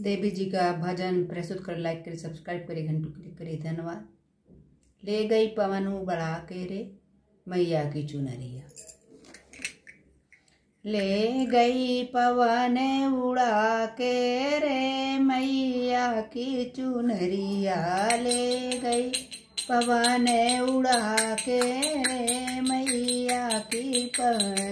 देवी जी का भजन प्रस्तुत कर लाइक करे सब्सक्राइब करे, घंटू क्लिक करे, धन्यवाद। ले गई पवन बढ़ा के रे, मैया की चुनरिया। ले गई पवन उड़ा के रे, मैया की चुनरिया। ले गई पवन उड़ा के रे, मैया की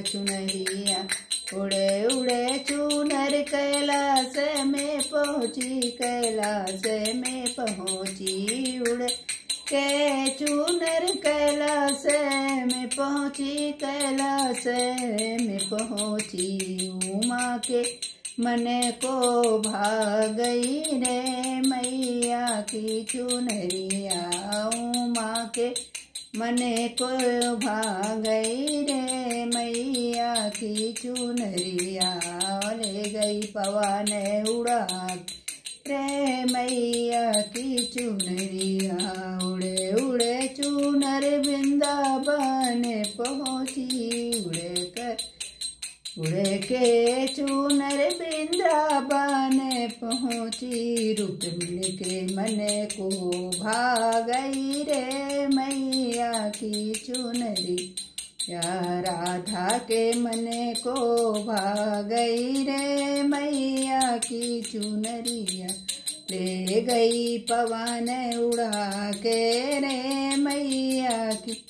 चुनरिया। उड़े उड़े चूनर कैलाश में पहुँची, कैलाश में पहुँची उड़े। के चूनर कैलाश में पहुँची, कैलाश में पहुँची उमा के मन को भागई रे मैया की चुनरिया। उमा के मन को भागई रे की चुनरिया ले गई पवन उड़ा रे मैया की चुनरिया उड़े उड़े चुनर वृंदावन पहुँची उड़े कर उड़े के चुनर वृंदावन पहुँची रुक्मिणी के मन को भागई रे मैया की चुनरी। या राधा के मन को भा गई रे मैया की चुनरिया। ले गई पवन उड़ा के रे मैया की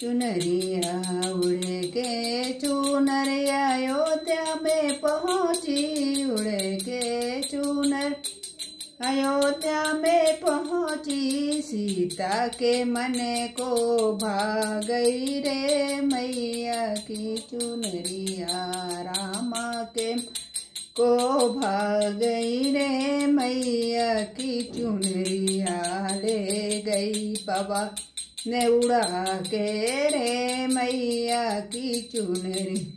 चुनरिया। उड़े के चुनर सीता के मन को भागई रे मैया की चुनरिया रामा के को भागई रे मैया की चुनरिया ले गई पवा ने उड़ा के रे मैया की चुनरी।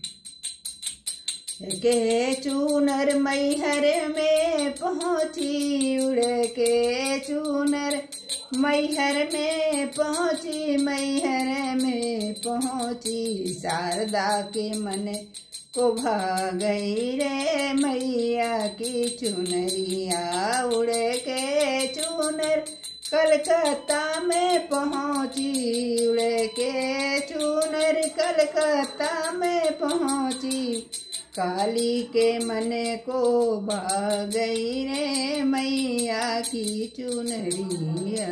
के चूनर मैहर में पहुँची उड़ के चूनर मैहर में पहुँची, मैहर में पहुँची। शारदा के मन को भा गई रे, मैया की चुनरिया उड़ के चुनर। कलकत्ता में पहुँची, उड़े के चुनर। कलकत्ता में पहुँची काली के मन को भागई रे मैया की चुनरिया